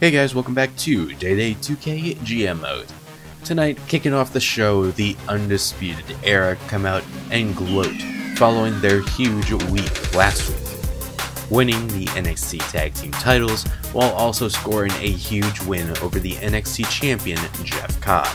Hey guys, welcome back to Day Day 2K GM Mode. Tonight, kicking off the show, the Undisputed Era come out and gloat following their huge week last week, winning the NXT Tag Team titles while also scoring a huge win over the NXT champion Jeff Cobb.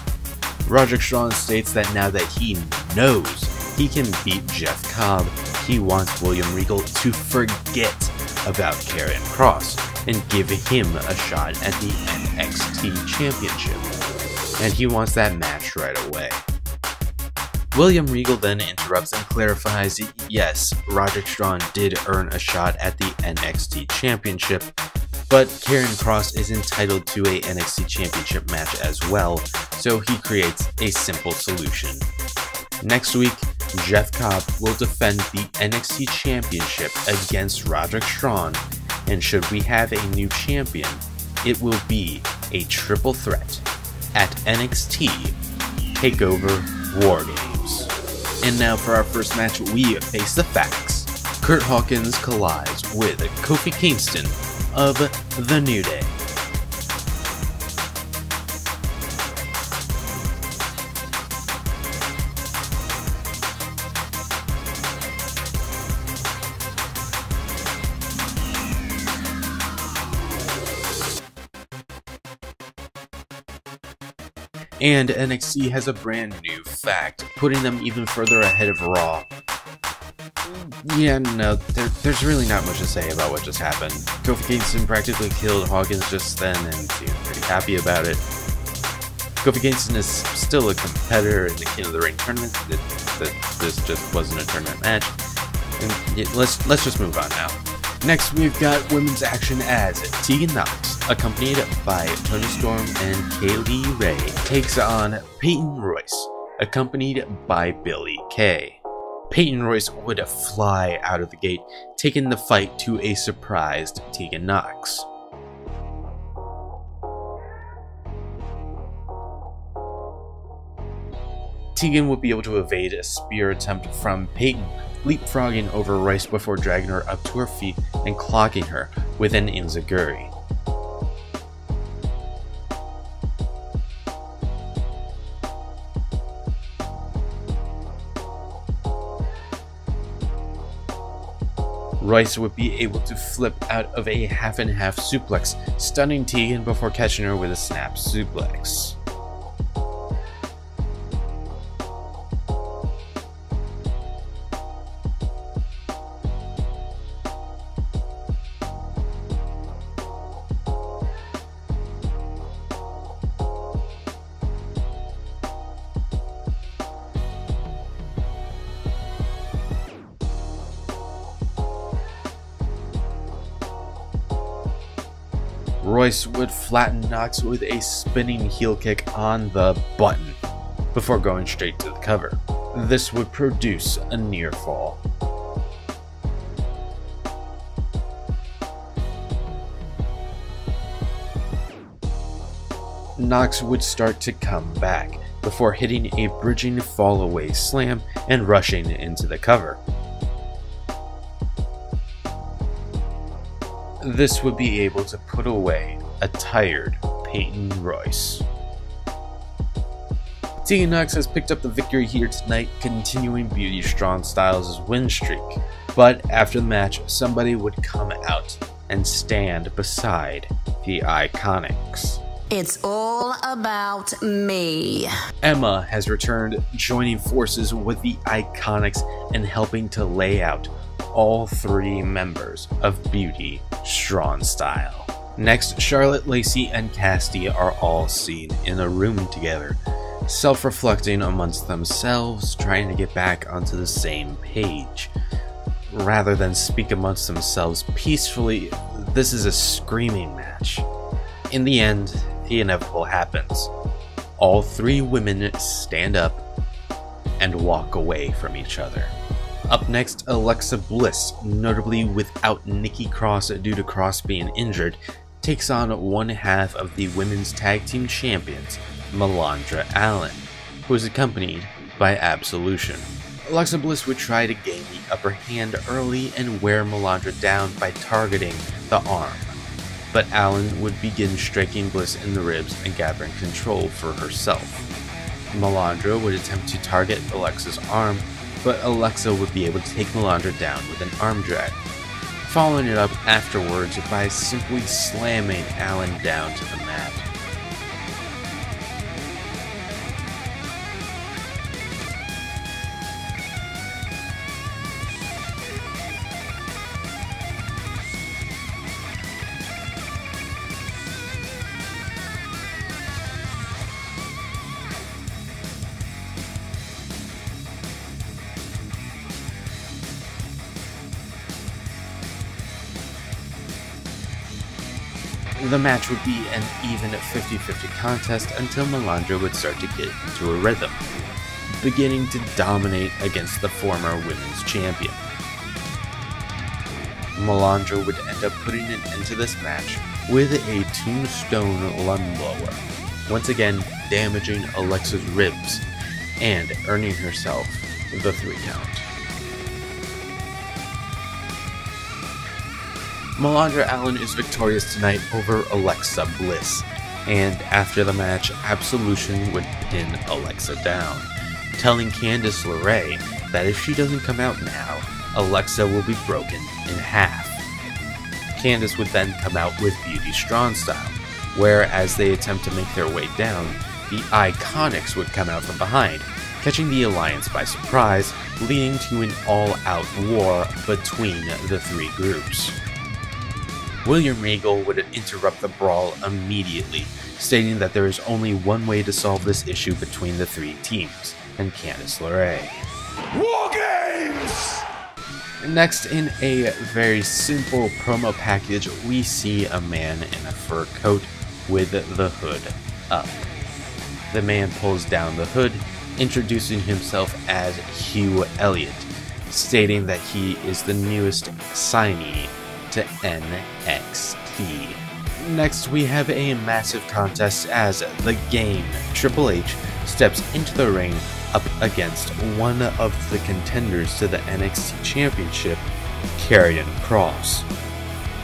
Roderick Strong states that now that he knows he can beat Jeff Cobb, he wants William Regal to forget about Karrion Kross and give him a shot at the NXT Championship. And he wants that match right away. William Regal then interrupts and clarifies yes, Roderick Strong did earn a shot at the NXT Championship, but Karrion Kross is entitled to a NXT Championship match as well, so he creates a simple solution. Next week, Jeff Cobb will defend the NXT Championship against Roderick Strong, and should we have a new champion, it will be a triple threat at NXT TakeOver War Games. And now for our first match, we face the facts. Curt Hawkins collides with Kofi Kingston of The New Day. And NXT has a brand new fact, putting them even further ahead of Raw. Yeah, no, there, there's really not much to say about what just happened. Kofi Kingston practically killed Hawkins just then and seemed pretty happy about it. Kofi Kingston is still a competitor in the King of the Ring tournament. It, this just wasn't a tournament match. And let's let's just move on now. Next, we've got women's action as Tegan Nox, accompanied by Toni Storm and Kylie Rae, takes on Peyton Royce, accompanied by Billie Kay. Peyton Royce would fly out of the gate, taking the fight to a surprised Tegan Nox. Tegan would be able to evade a spear attempt from Peyton, leapfrogging over Royce before dragging her up to her feet and clocking her with an Enzuigiri. Royce would be able to flip out of a half and half suplex, stunning Tegan before catching her with a snap suplex. Royce would flatten Nox with a spinning heel kick on the button before going straight to the cover. This would produce a near fall. Nox would start to come back before hitting a bridging fall away slam and rushing into the cover. This would be able to put away a tired Peyton Royce. Tegan Nox has picked up the victory here tonight, continuing Beauty Strong Styles' win streak. But after the match, somebody would come out and stand beside the Iconics. It's all about me. Emma has returned, joining forces with the Iconics and helping to lay out all three members of Beauty Strong Style. Next, Charlotte, Lacey, and Cassidy are all seen in a room together, self reflecting amongst themselves, trying to get back onto the same page. Rather than speak amongst themselves peacefully, this is a screaming match. In the end, the inevitable happens. All three women stand up and walk away from each other. Up next, Alexa Bliss, notably without Nikki Cross due to Cross being injured, takes on one half of the women's tag team champions, Malandra Allen, who is accompanied by Absolution. Alexa Bliss would try to gain the upper hand early and wear Malandra down by targeting the arm. but Allen would begin striking Bliss in the ribs and gathering control for herself. Malandra would attempt to target Alexa's arm, but Alexa would be able to take Malandra down with an arm drag, following it up afterwards by simply slamming Allen down to the mat. The match would be an even 50-50 contest until Malandra would start to get into a rhythm, beginning to dominate against the former women's champion. Malandra would end up putting an end to this match with a tombstone lung blower, once again damaging Alexa's ribs and earning herself the three count. Malandra Allen is victorious tonight over Alexa Bliss, and after the match, Absolution would pin Alexa down, telling Candice LeRae that if she doesn't come out now, Alexa will be broken in half. Candice would then come out with Beauty Strong Style, where as they attempt to make their way down, the Iconics would come out from behind, catching the Alliance by surprise, leading to an all-out war between the three groups. William Regal would interrupt the brawl immediately, stating that there is only one way to solve this issue between the three teams, and Candice LeRae. War Games! Next, in a very simple promo package, we see a man in a fur coat with the hood up. The man pulls down the hood, introducing himself as Hugh Elliott, stating that he is the newest signee to NXT. Next, we have a massive contest as The Game, Triple H, steps into the ring up against one of the contenders to the NXT Championship, Karrion Kross.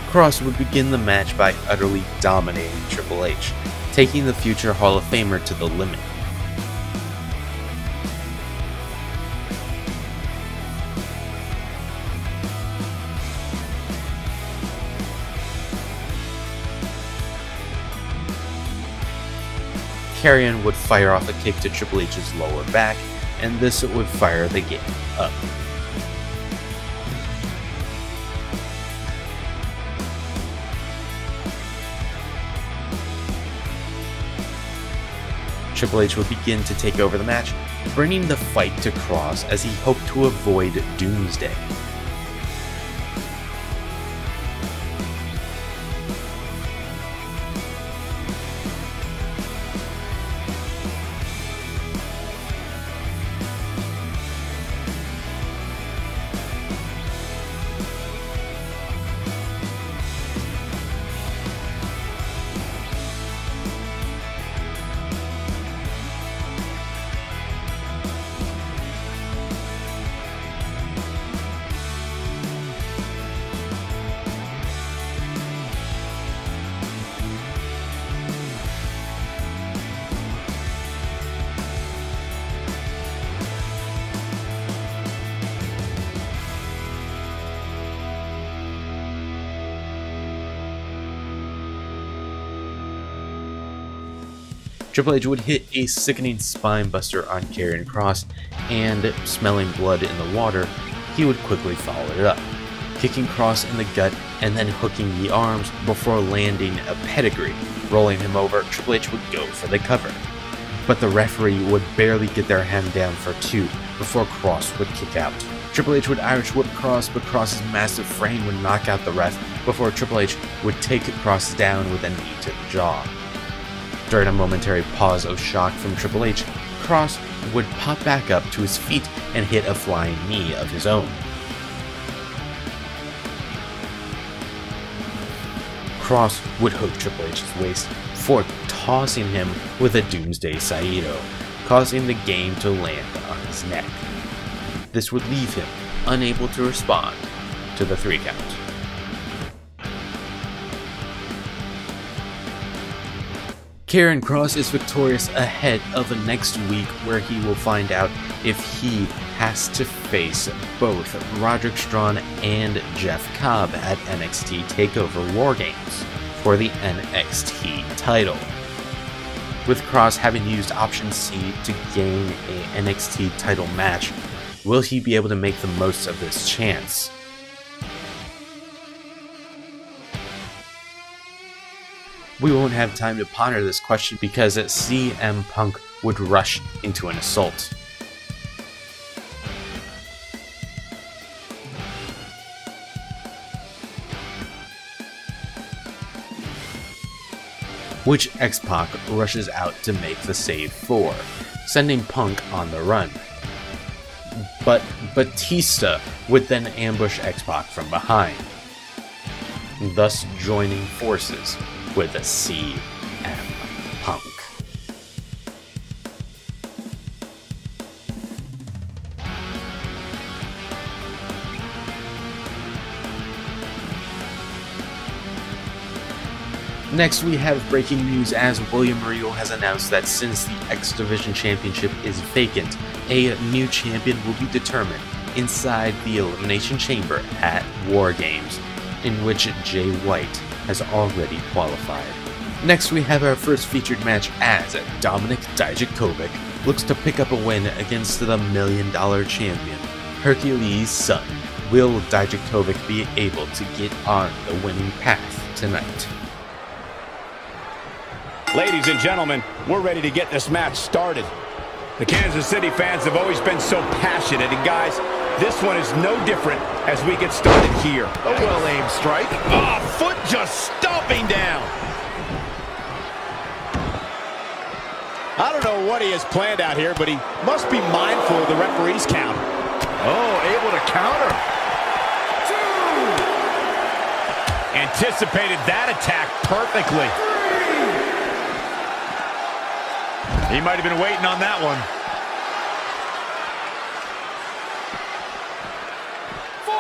Kross would begin the match by utterly dominating Triple H, taking the future Hall of Famer to the limit. Karrion would fire off a kick to Triple H's lower back, and this would fire the game up. Triple H would begin to take over the match, bringing the fight to Kross as he hoped to avoid Doomsday. Triple H would hit a sickening spinebuster on Karrion Kross, and smelling blood in the water, he would quickly follow it up, kicking Kross in the gut and then hooking the arms before landing a pedigree. Rolling him over, Triple H would go for the cover. But the referee would barely get their hand down for two before Kross would kick out. Triple H would Irish whip Kross, but Kross's massive frame would knock out the ref before Triple H would take Kross down with a knee to the jaw. During a momentary pause of shock from Triple H, Kross would pop back up to his feet and hit a flying knee of his own. Kross would hook Triple H's waist before tossing him with a Doomsday Saito, causing the game to land on his neck. This would leave him unable to respond to the three count. Karrion Kross is victorious ahead of the next week where he will find out if he has to face both Roderick Strong and Jeff Cobb at NXT TakeOver War Games for the NXT title. With Kross having used option C to gain a NXT title match, will he be able to make the most of this chance? We won't have time to ponder this question because CM Punk would rush into an assault. Which X Pac rushes out to make the save for, sending Punk on the run. But Batista would then ambush X Pac from behind, thus joining forces with a CM Punk. Next, we have breaking news as William Regal has announced that since the X Division Championship is vacant, a new champion will be determined inside the Elimination Chamber at War Games, in which Jay White has already qualified. Next, we have our first featured match as Dominik Dijakovic looks to pick up a win against the Million Dollar Champion, Hercules Sutton. Will Dijakovic be able to get on the winning path tonight? Ladies and gentlemen, we're ready to get this match started. The Kansas City fans have always been so passionate, and guys, this one is no different as we get started here. A well-aimed strike. Ah, oh, foot just stomping down. I don't know what he has planned out here, but he must be mindful of the referee's count. Oh, able to counter. Two. Anticipated that attack perfectly. He might have been waiting on that one.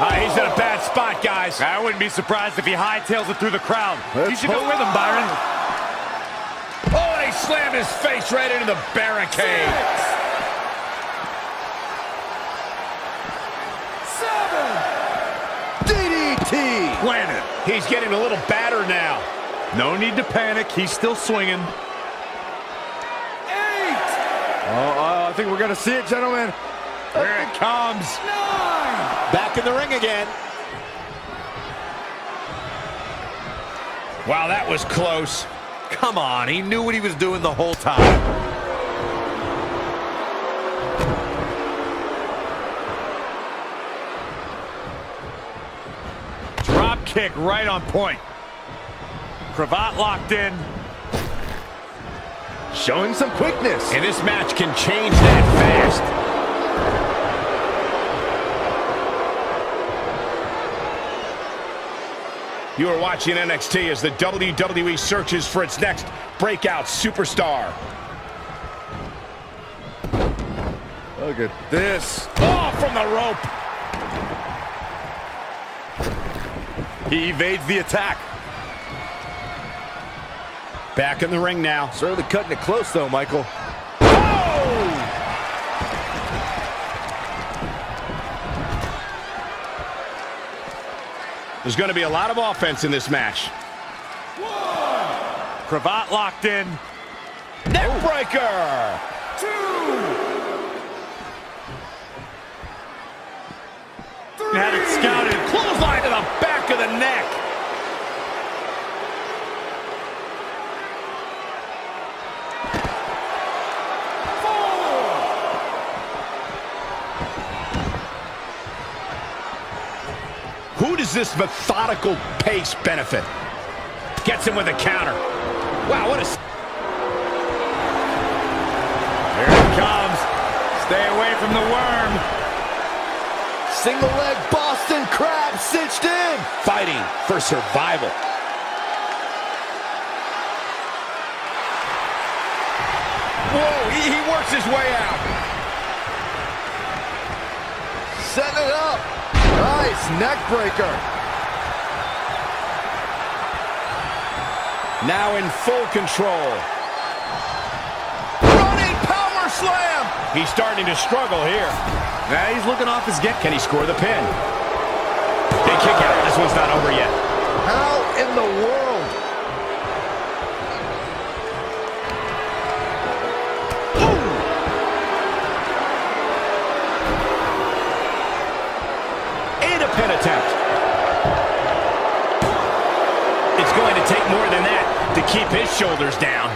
Uh, he's in a bad spot, guys. I wouldn't be surprised if he hightails it through the crowd. Let's you should go with him, Byron. Oh, and he slammed his face right into the barricade. Six, seven, DDT. Planted. He's getting a little battered now. No need to panic. He's still swinging. Oh, I think we're going to see it, gentlemen. Here it comes. nine. Back in the ring again. Wow, that was close. Come on, he knew what he was doing the whole time. Drop kick right on point. Cravat locked in. Showing some quickness. And this match can change that fast. You are watching NXT as the WWE searches for its next breakout superstar. Look at this. Oh, from the rope. He evades the attack. Back in the ring now. Certainly cutting it close, though, Michael. There's going to be a lot of offense in this match. Cravat locked in. Neckbreaker! Oh. Two. Three. Had it scouted. Clothesline to the back of the neck. Who does this methodical pace benefit? Gets him with a counter. Wow, what a... Here it comes. Stay away from the worm. Single leg Boston Crab cinched in. Fighting for survival. Whoa, he, he works his way out. Setting it up. Nice neck breaker. Now in full control. Running power slam. He's starting to struggle here. Now he's looking off his get. Can he score the pin? They kick out. This one's not over yet. How in the world? Keep his shoulders down.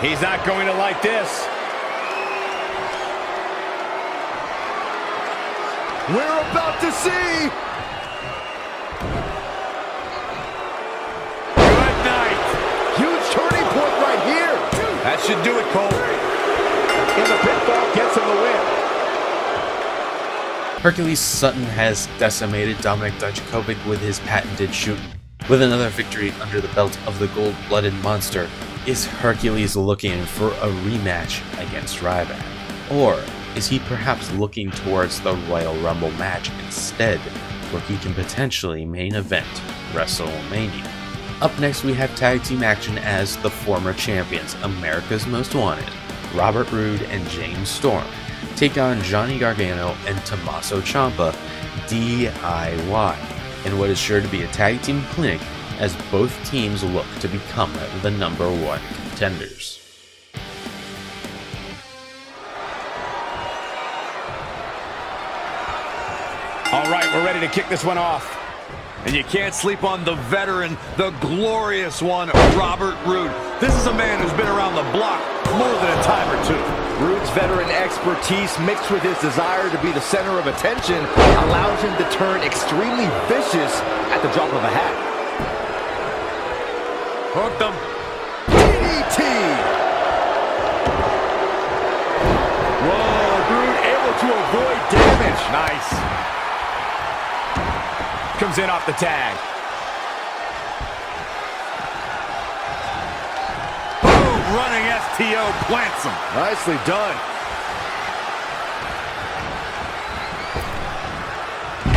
He's not going to like this. We're about to see Good night. huge turning point right here. That should do it, Cole. And the pinfall gets him the win. Hercules Sutton has decimated Dominik Dijakovic with his patented shooting. With another victory under the belt of the gold-blooded monster, is Hercules looking for a rematch against Ryback? Or is he perhaps looking towards the Royal Rumble match instead, where he can potentially main event WrestleMania? Up next, we have tag team action as the former champions, America's Most Wanted, Robert Roode and James Storm, take on Johnny Gargano and Tommaso Ciampa DIY in what is sure to be a tag team clinic as both teams look to become the number one contenders. All right, we're ready to kick this one off. And you can't sleep on the veteran, the glorious one, Robert Roode. This is a man who's been around the block more than a time or two. Roode's veteran expertise mixed with his desire to be the center of attention allows him to turn extremely vicious at the drop of a hat. Hooked him. DDT! Whoa, Roode able to avoid damage. Nice. Comes in off the tag. Running STO plants him. Nicely done.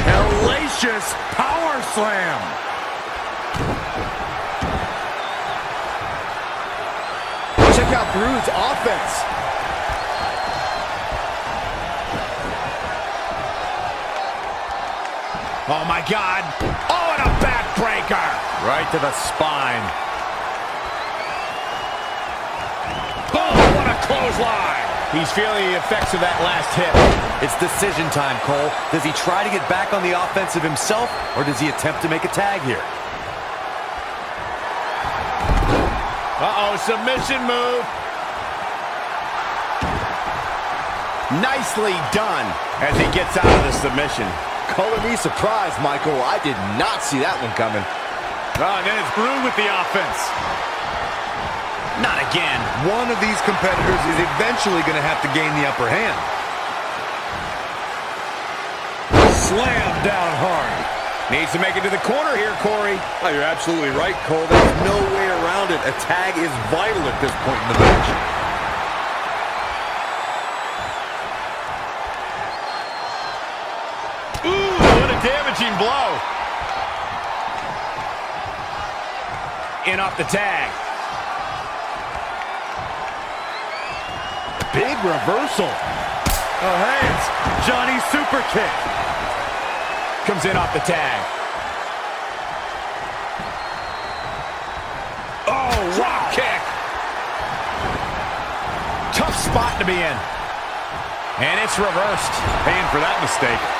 Hellacious power slam. Check out Roode's offense. Oh, my God. Oh, and a backbreaker. Right to the spine. Clothesline. He's feeling the effects of that last hit. It's decision time, Cole. Does he try to get back on the offensive himself, or does he attempt to make a tag here? Uh-oh, submission move. Nicely done as he gets out of the submission. Color me surprised, Michael. I did not see that one coming. Oh, and then it's Roode with the offense. Again. One of these competitors is eventually going to have to gain the upper hand. Slam down hard. Needs to make it to the corner here, Corey. Oh, you're absolutely right, Cole. There's no way around it. A tag is vital at this point in the match. Ooh, what a damaging blow. In off the tag. Big reversal. Oh, hey, it's Johnny's super kick. Comes in off the tag. Oh, rock kick. Tough spot to be in. And it's reversed. Paying for that mistake.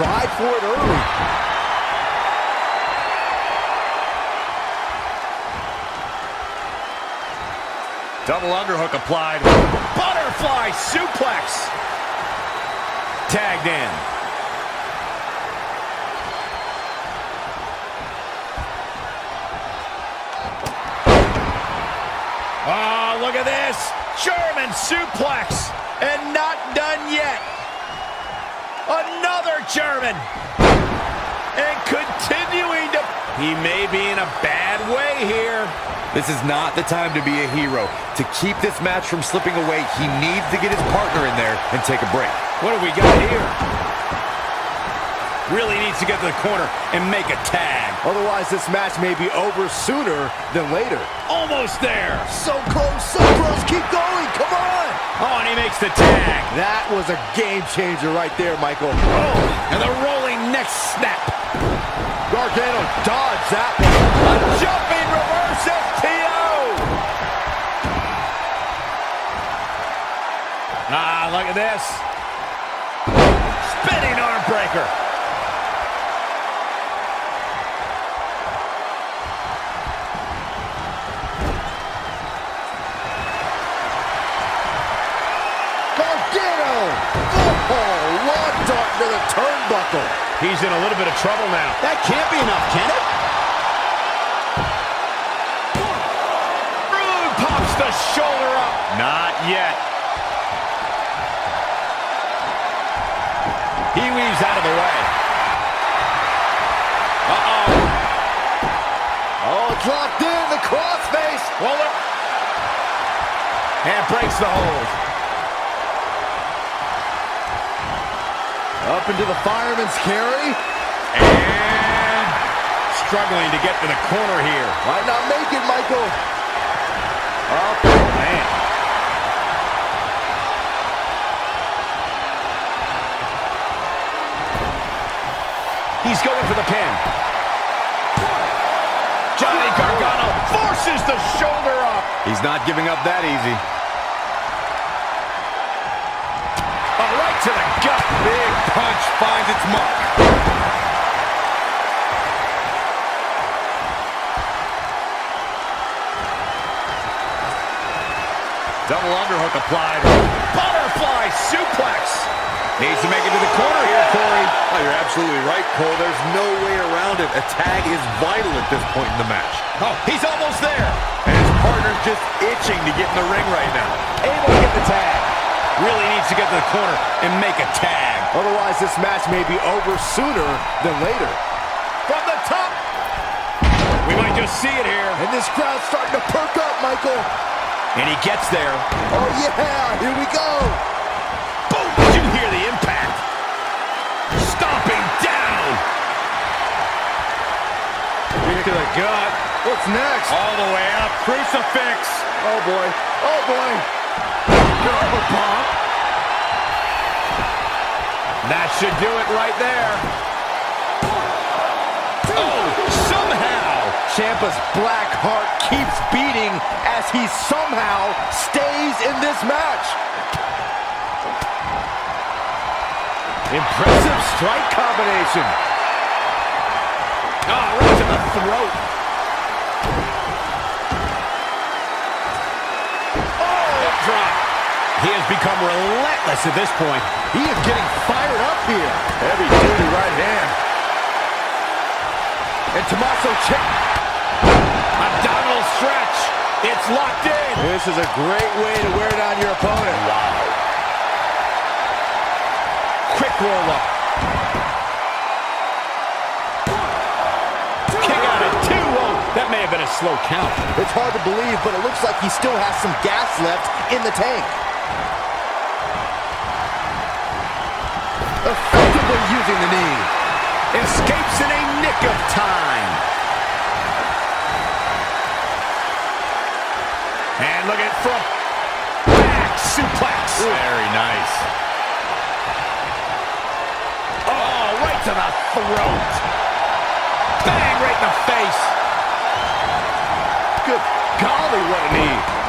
Tried for it early. Double underhook applied. Butterfly suplex. Tagged in. Oh, look at this. German suplex. And not done yet. Another German. And continuing to He may be in a bad way here. This is not the time to be a hero. To keep this match from slipping away, he needs to get his partner in there and take a break. What do we got here? Really needs to get to the corner and make a tag. Otherwise, this match may be over sooner than later. Almost there. So close, so close. Keep going. Come on. Oh, and he makes the tag. That was a game changer right there, Michael. Oh, and the rolling neck snap. Gargano dodged that one. A jumping reverse STO. Ah, look at this. Spinning arm breaker. One the turnbuckle. He's in a little bit of trouble now. That can't be enough, can it? Roode pops the shoulder up. Not yet. He weaves out of the way. Uh-oh. Oh, it's locked in. The crossface. Well. And breaks the hold. Up into the fireman's carry. And struggling to get to the corner here. Might not make it, Michael. Up, man. He's going for the pin. Johnny Gargano forces the shoulder up. He's not giving up that easy. Right to the gut. Big punch finds its mark. Double underhook applied. Butterfly suplex. Needs to make it to the corner here, Corey. Oh, you're absolutely right, Cole. There's no way around it. A tag is vital at this point in the match. Oh, he's almost there. And his partner's just itching to get in the ring right now. Able to get the tag. Really needs to get to the corner and make a tag. Otherwise, this match may be over sooner than later. From the top. We might just see it here. And this crowd's starting to perk up, Michael. And he gets there. Oh, yeah. Here we go. Boom! Did you hear the impact? Stomping down. Kick to the gut. What's next? All the way up. Crucifix. Oh, boy. Oh, boy. Pump. That should do it right there. Oh, somehow. Ciampa's black heart keeps beating as he somehow stays in this match. Impressive strike combination. Oh, right to the throat. He has become relentless at this point. He is getting fired up here. Heavy duty right hand. And Tommaso Ciampa. Abdominal stretch. It's locked in. This is a great way to wear down your opponent. Wow. Quick roll up. Kick out at two. That may have been a slow count. It's hard to believe, but it looks like he still has some gas left in the tank. Effectively using the knee. Escapes in a nick of time. And look at from back suplex. Very nice. Oh, right to the throat. Bang, right in the face. Good golly, what a knee.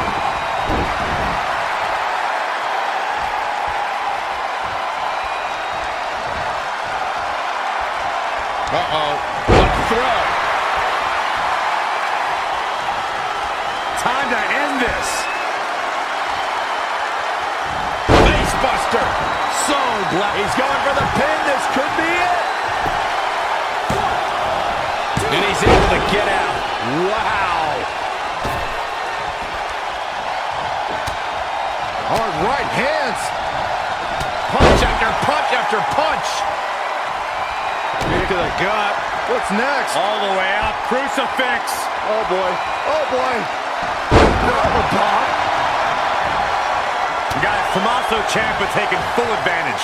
He's going for the pin. This could be it. And he's able to get out. Wow. Hard right hands. Punch after punch after punch. Kick to the gut. What's next? All the way up. Crucifix. Oh, boy. Oh, boy. Another bomb. Tommaso Ciampa taking full advantage.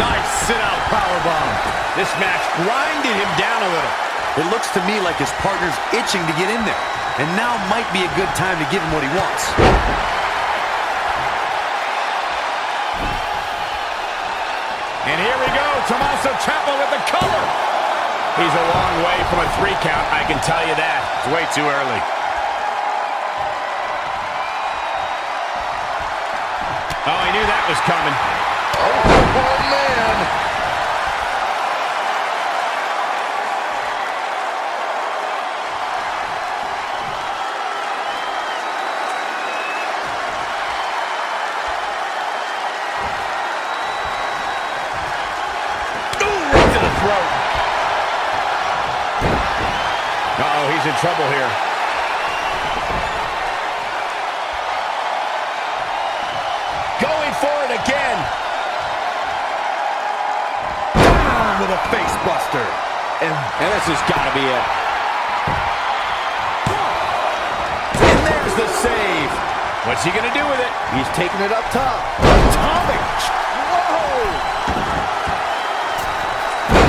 Nice sit-out powerbomb. This match grinded him down a little. It looks to me like his partner's itching to get in there. And now might be a good time to give him what he wants. And here we go, Tommaso Ciampa with the cover. He's a long way from a three count, I can tell you that. It's way too early. Oh, I knew that was coming. Oh, man. To the throat. Uh-oh, he's in trouble here. This has got to be it. And there's the save. What's he going to do with it? He's taking it up top. Atomic. Whoa.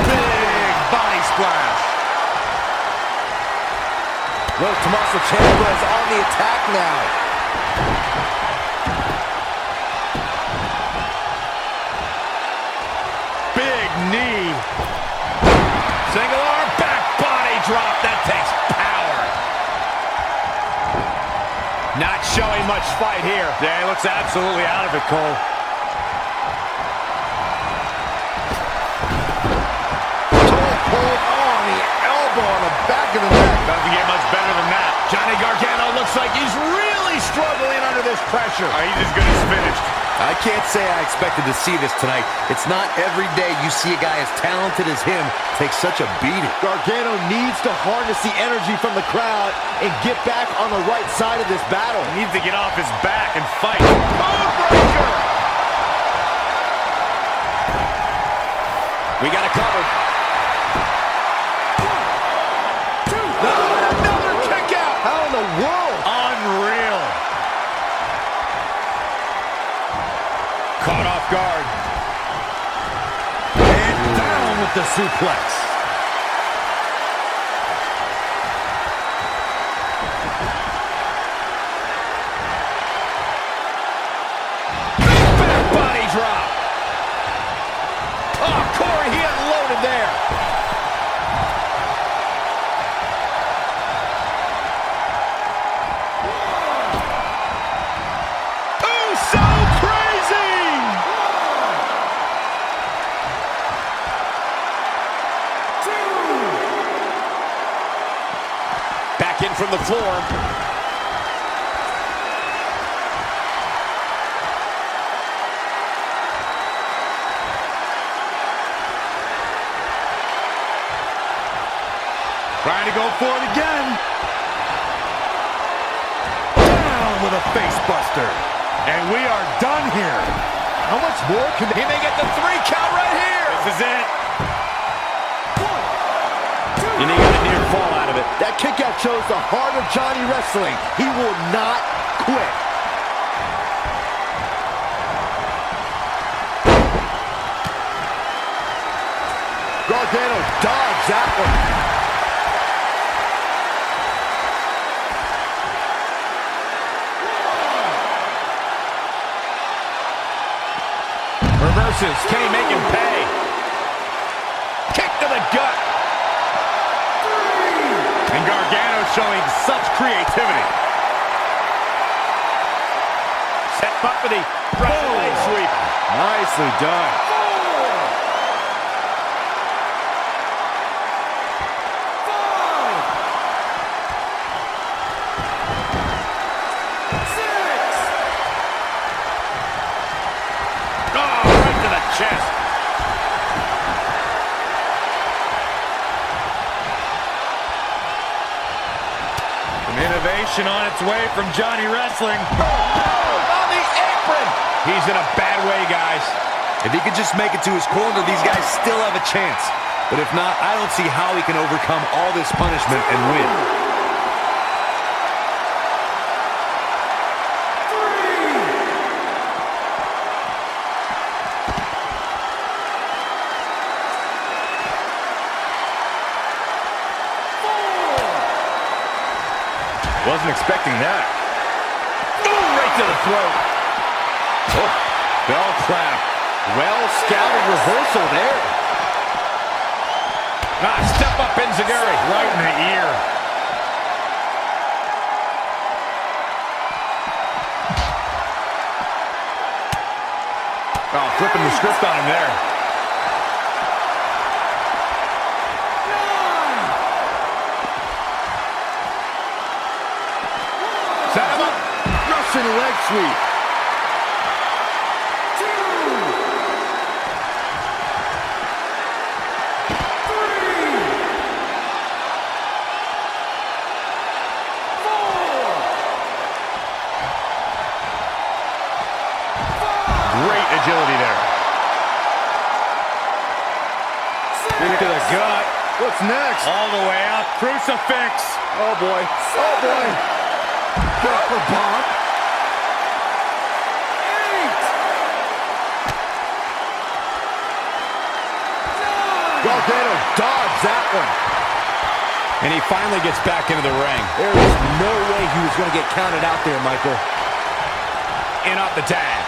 Big body splash. Well, Tommaso Ciampa is on the attack now. Big knee. Single arm drop. That takes power. Not showing much fight here. Yeah, he looks absolutely out of it, Cole. Pulled on the elbow on the back of the neck. Doesn't get much better than that. Johnny Gargano looks like he's really struggling under this pressure. Uh, oh, he's as good as finished. I can't say I expected to see this tonight. It's not every day you see a guy as talented as him take such a beating. Gargano needs to harness the energy from the crowd and get back on the right side of this battle. He needs to get off his back and fight. Bonebreaker! We got it covered. With the suplex. The floor. Trying to go for it again. Down with a face buster. And we are done here. How much more can He may get the three count right here. This is it. That kick out shows the heart of Johnny Wrestling. He will not quit. Gargano dodged that one. Reverses. Can he make him pay? Showing such creativity. Set up for the Russian leg sweep. Nicely done. Innovation on its way from Johnny Wrestling. On the apron. He's in a bad way, guys. If he could just make it to his corner, these guys still have a chance. But if not, I don't see how he can overcome all this punishment and win. Script on him there. Back into the ring. There is no way he was going to get counted out there, Michael. In off the tag.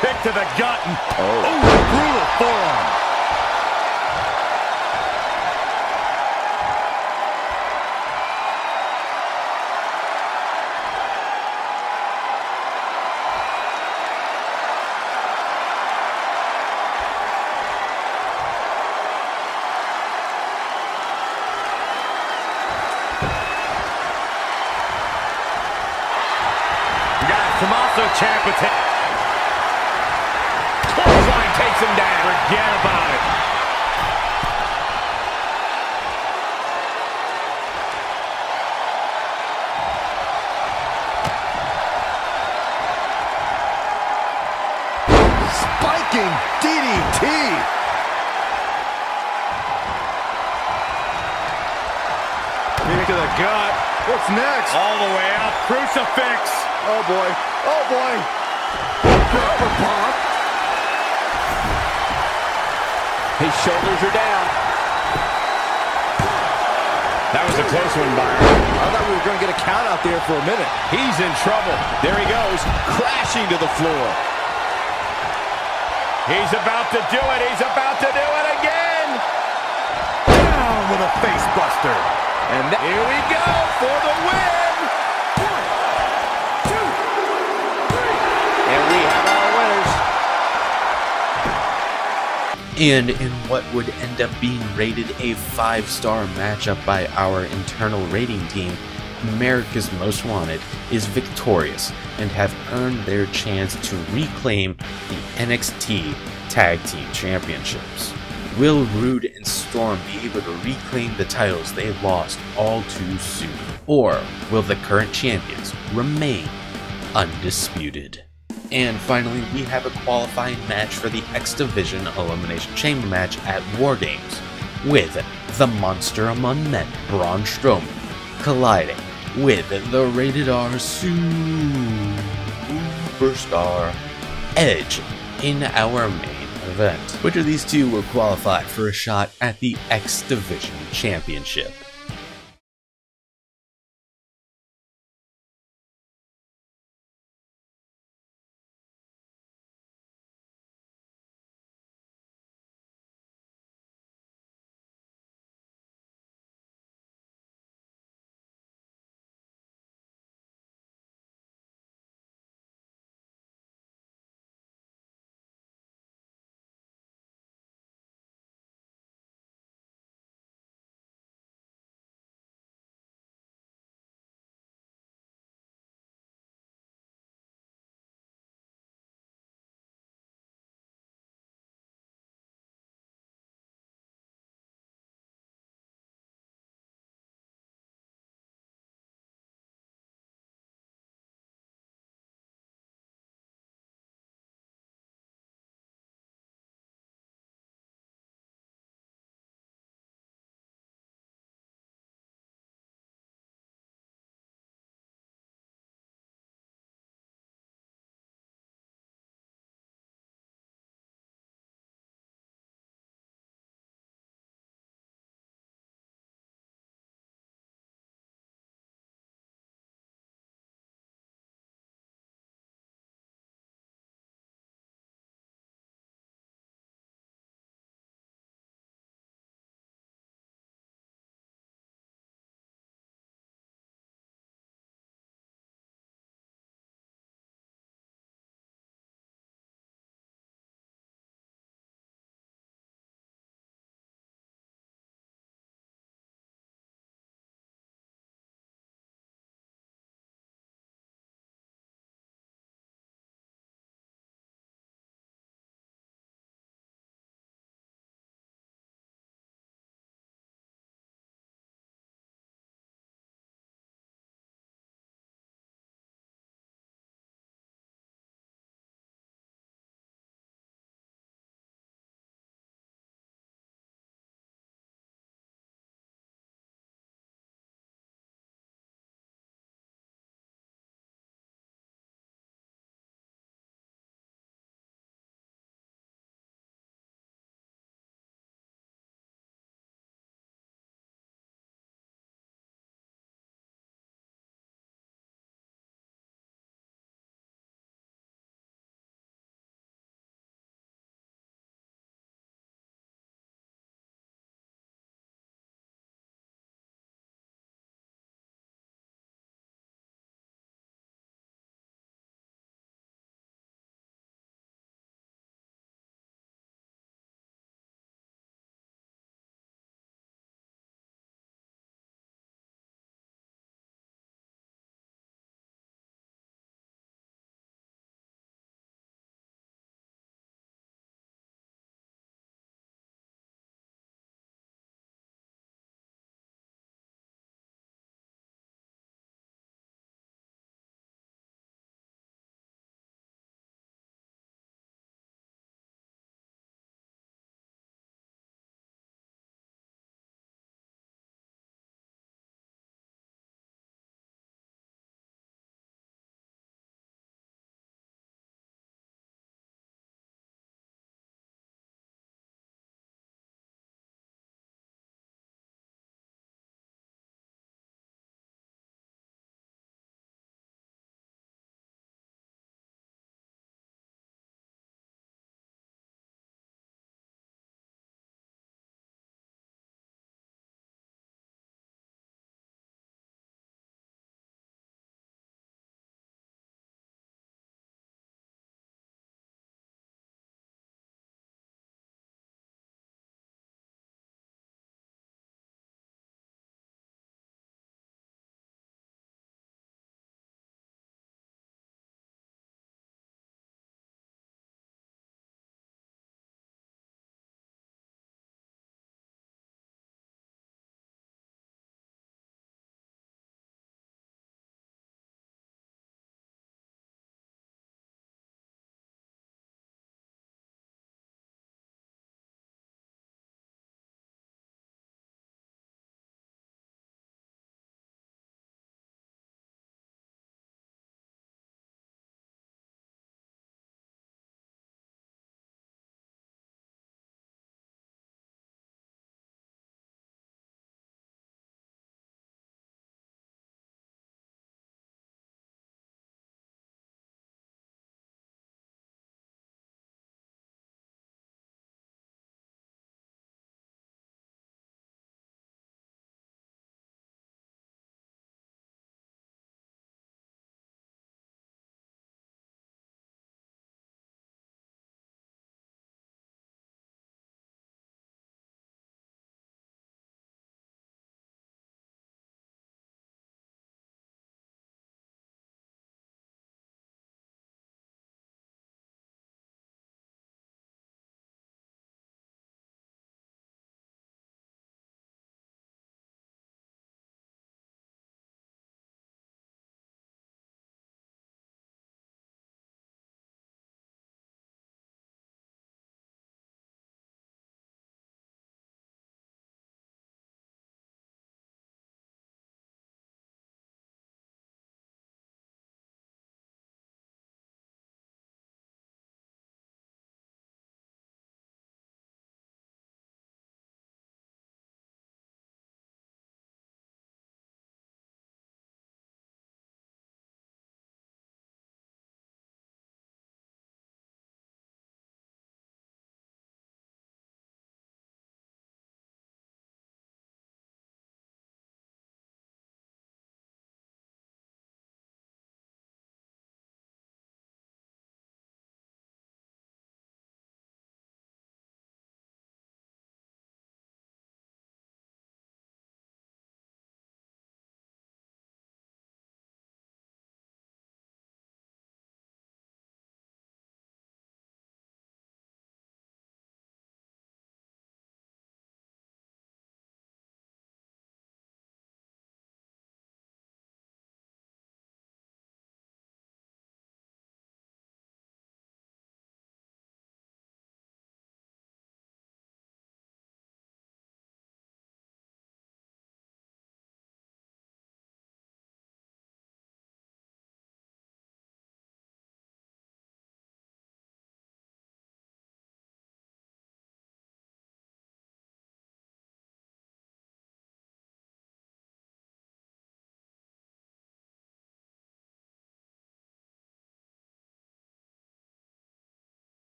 Kick to the gut. And, oh, brutal forearm. Tommaso Ciampa. ta- Clothesline takes him down. Forget about it. Spiking DDT. Kick to the gut. What's next? All the way up. Crucifix. Oh boy. Oh boy. Proper. His shoulders are down. That was a close one, Byron. I thought we were going to get a count out there for a minute. He's in trouble. There he goes, crashing to the floor. He's about to do it. He's about to do it again. Down with a face buster. And Here we go for the win. And we have our winners. And in what would end up being rated a five star matchup by our internal rating team, America's Most Wanted is victorious and have earned their chance to reclaim the NXT Tag Team Championships. Will Roode and Storm be able to reclaim the titles they lost all too soon? Or will the current champions remain undisputed? And finally, we have a qualifying match for the X Division Elimination Chamber match at War Games, with the monster among men, Braun Strowman, colliding with the rated R superstar Edge in our main event. Which of these two will qualify for a shot at the X Division Championship?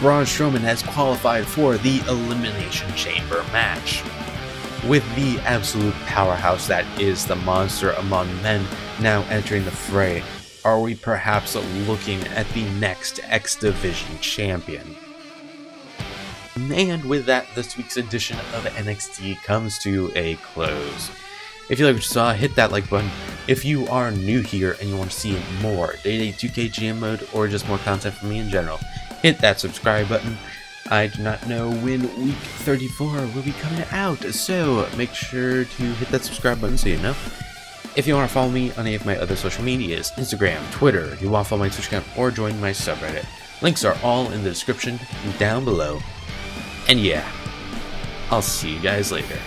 Braun Strowman has qualified for the Elimination Chamber match. With the absolute powerhouse that is the monster among men now entering the fray, are we perhaps looking at the next X Division champion? And with that, this week's edition of NXT comes to a close. If you like what you saw, hit that like button. If you are new here and you want to see more Day-Day 2K GM mode or just more content from me in general, hit that subscribe button. I do not know when week 34 will be coming out, so make sure to hit that subscribe button so you know. If you want to follow me on any of my other social medias, Instagram, Twitter, you want to follow my Twitch account, or join my subreddit, links are all in the description down below. And yeah, I'll see you guys later.